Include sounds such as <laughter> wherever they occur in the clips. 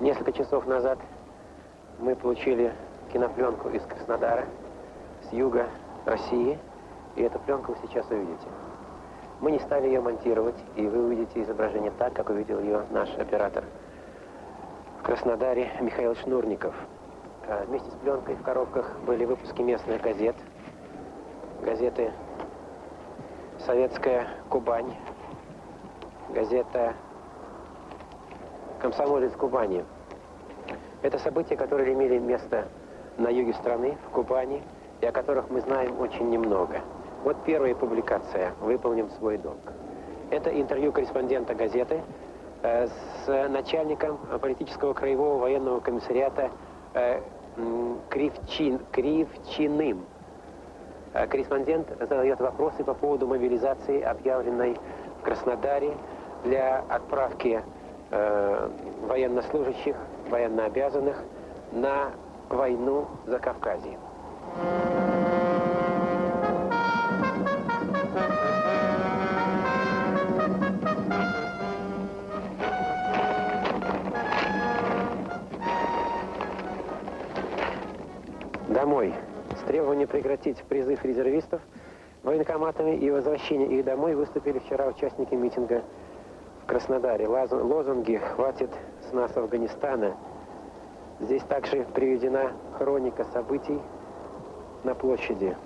Несколько часов назад мы получили кинопленку из Краснодара, с юга России, и эту пленку вы сейчас увидите. Мы не стали ее монтировать, и вы увидите изображение так, как увидел ее наш оператор в Краснодаре Михаил Шнурников. А вместе с пленкой в коробках были выпуски местных газет. Газеты «Советская Кубань», газета «Комсомолец Кубани». Это события, которые имели место на юге страны, в Кубани, и о которых мы знаем очень немного. Вот первая публикация «Выполним свой долг». Это интервью корреспондента газеты э, с начальником политического краевого военного комиссариата э, Кривчин, Кривчиным. Э, корреспондент задает вопросы по поводу мобилизации, объявленной в Краснодаре для отправки э, военнослужащих, военнообязанных на войну за Кавказье. Домой. С требованием прекратить призыв резервистов военкоматами и возвращение их домой выступили вчера участники митинга Краснодаре. Лозунги «Хватит с нас Афганистана». Здесь также приведена хроника событий на площади.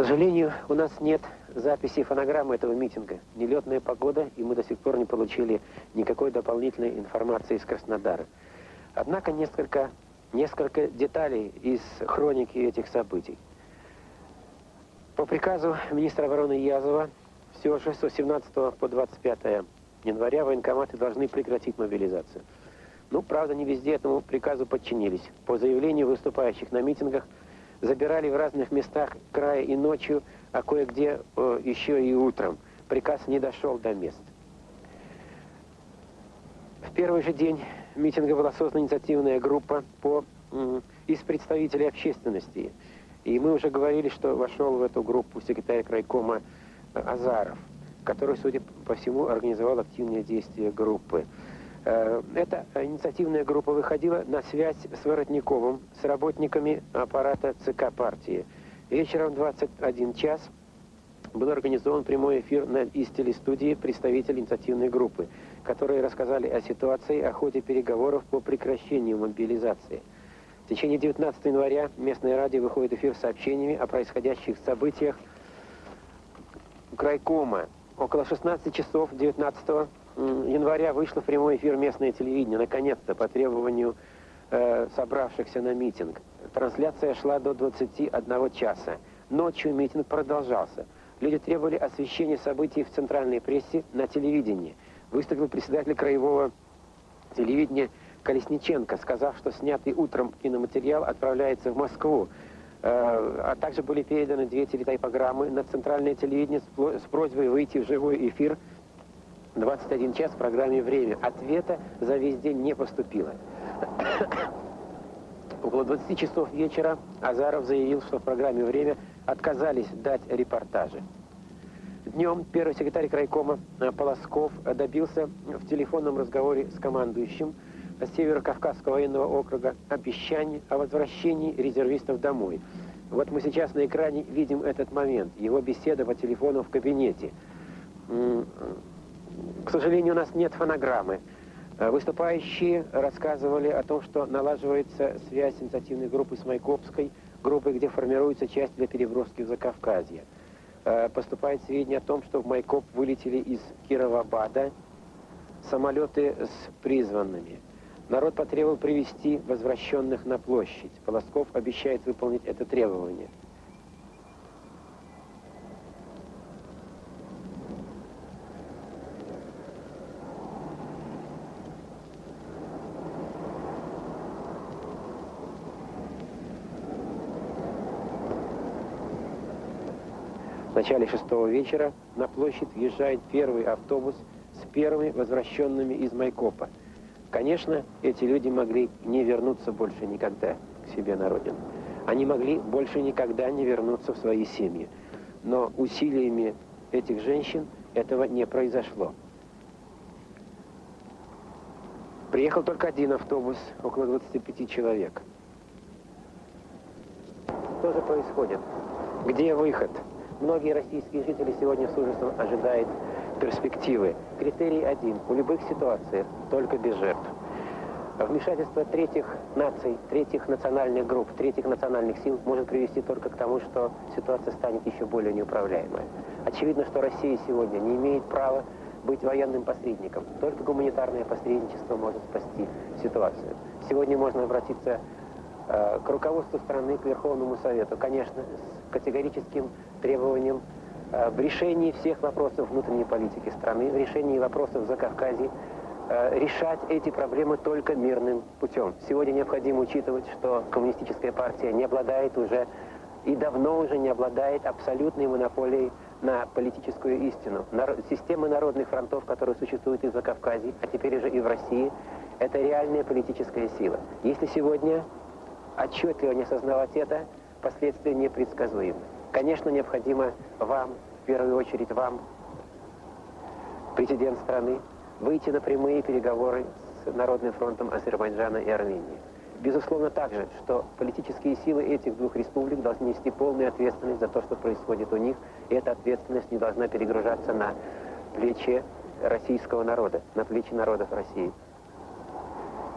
Сожалению, у нас нет записи фонограммы этого митинга. Нелетная погода, и мы до сих пор не получили никакой дополнительной информации из Краснодара. Однако несколько, несколько деталей из хроники этих событий. По приказу министра обороны Язова, все же с 18 по 25 января военкоматы должны прекратить мобилизацию. Ну, правда, не везде этому приказу подчинились. По заявлению выступающих на митингах, забирали в разных местах края и ночью, а кое-где э, еще и утром. Приказ не дошел до мест. В первый же день митинга была создана инициативная группа по, э, из представителей общественности. И мы уже говорили, что вошел в эту группу секретарь крайкома Азаров, который, судя по всему, организовал активные действия группы. Э, эта инициативная группа выходила на связь с Воротниковым, с работниками аппарата ЦК партии. Вечером в 21 час был организован прямой эфир на, из телестудии представителей инициативной группы, которые рассказали о ситуации, о ходе переговоров по прекращению мобилизации. В течение 19 января местное радио выходит эфир с сообщениями о происходящих событиях крайкома. Около 16 часов 19 января вышло в прямой эфир местное телевидение, наконец-то, по требованию э, собравшихся на митинг. Трансляция шла до 21 часа. Ночью митинг продолжался. Люди требовали освещения событий в центральной прессе на телевидении. Выступил председатель краевого телевидения Колесниченко, сказав, что снятый утром киноматериал отправляется в Москву. Э, а также были переданы две телетайпограммы на центральное телевидение с просьбой выйти в живой эфир 21 час в программе «Время». Ответа за весь день не поступило. <coughs> Около 20 часов вечера Азаров заявил, что в программе «Время» отказались дать репортажи. Днем первый секретарь крайкома Полосков добился в телефонном разговоре с командующим Северо-Кавказского военного округа обещаний о возвращении резервистов домой. Вот мы сейчас на экране видим этот момент, его беседа по телефону в кабинете. К сожалению, у нас нет фонограммы. Э, выступающие рассказывали о том, что налаживается связь инициативной группы с Майкопской, группой, где формируется часть для переброски в Закавказье. Э, поступает сведения о том, что в Майкоп вылетели из Кировабада самолеты с призванными. Народ потребовал привести возвращенных на площадь. Полосков обещает выполнить это требование. Начале шестого вечера на площадь въезжает первый автобус с первыми возвращенными из Майкопа. Конечно, эти люди могли не вернуться больше никогда к себе на родину. Они могли больше никогда не вернуться в свои семьи. Но усилиями этих женщин этого не произошло. Приехал только один автобус, около 25 человек. Что же происходит? Где выход? Многие российские жители сегодня с ужасом ожидают перспективы. Критерий один. В любых ситуациях только без жертв. Вмешательство третьих наций, третьих национальных групп, третьих национальных сил может привести только к тому, что ситуация станет еще более неуправляемой. Очевидно, что Россия сегодня не имеет права быть военным посредником. Только гуманитарное посредничество может спасти ситуацию. Сегодня можно обратиться э, к руководству страны, к Верховному Совету, конечно, с категорическим требованием э, в решении всех вопросов внутренней политики страны, в решении вопросов за Кавказе, э, решать эти проблемы только мирным путем. Сегодня необходимо учитывать, что коммунистическая партия не обладает уже и давно уже не обладает абсолютной монополией на политическую истину. Народ, система народных фронтов, которые существуют и в Закавказье, а теперь уже и в России, это реальная политическая сила. Если сегодня отчетливо не осознавать это, последствия непредсказуемы. Конечно, необходимо вам, в первую очередь вам, президент страны, выйти на прямые переговоры с Народным фронтом Азербайджана и Армении. Безусловно, также, что политические силы этих двух республик должны нести полную ответственность за то, что происходит у них, и эта ответственность не должна перегружаться на плечи российского народа, на плечи народов России.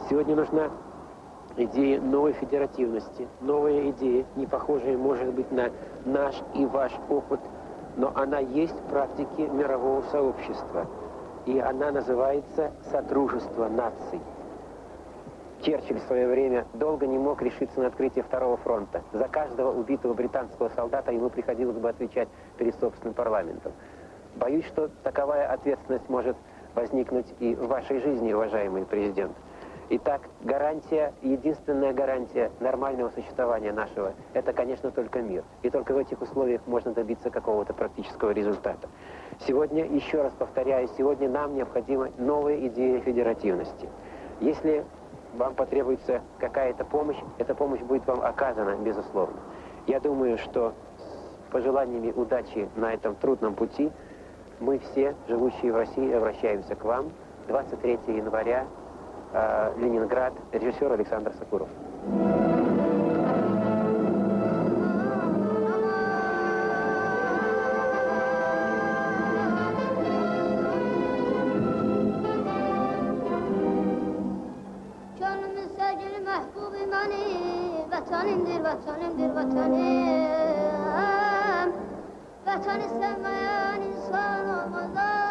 Сегодня нужна идея новой федеративности, новая идея, не похожая, может быть, на наш и ваш опыт, но она есть в практике мирового сообщества. И она называется «Содружество наций». Черчилль в свое время долго не мог решиться на открытие Второго фронта. За каждого убитого британского солдата ему приходилось бы отвечать перед собственным парламентом. Боюсь, что таковая ответственность может возникнуть и в вашей жизни, уважаемый президент. Итак, гарантия, единственная гарантия нормального существования нашего, это, конечно, только мир. И только в этих условиях можно добиться какого-то практического результата. Сегодня, еще раз повторяю, сегодня нам необходима новая идея федеративности. Если вам потребуется какая-то помощь, эта помощь будет вам оказана, безусловно. Я думаю, что с пожеланиями удачи на этом трудном пути мы все, живущие в России, обращаемся к вам 23 января Ленинград, режиссер Александр Сакуров. vatanimdir, vatanimdir, vatanım. Vatanı sevmeyen insan olmaz,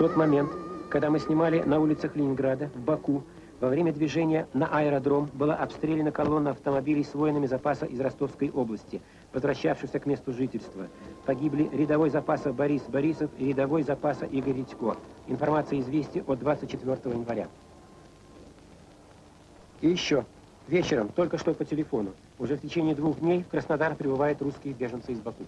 Тот момент, когда мы снимали на улицах Ленинграда, в Баку, во время движения на аэродром была обстреляна колонна автомобилей с воинами запаса из Ростовской области, возвращавшихся к месту жительства. Погибли рядовой запаса Борис Борисов и рядовой запаса Игорь Редько. Информация известия от 24 января. И еще. Вечером, только что по телефону, уже в течение двух дней в Краснодар прибывают русские беженцы из Баку.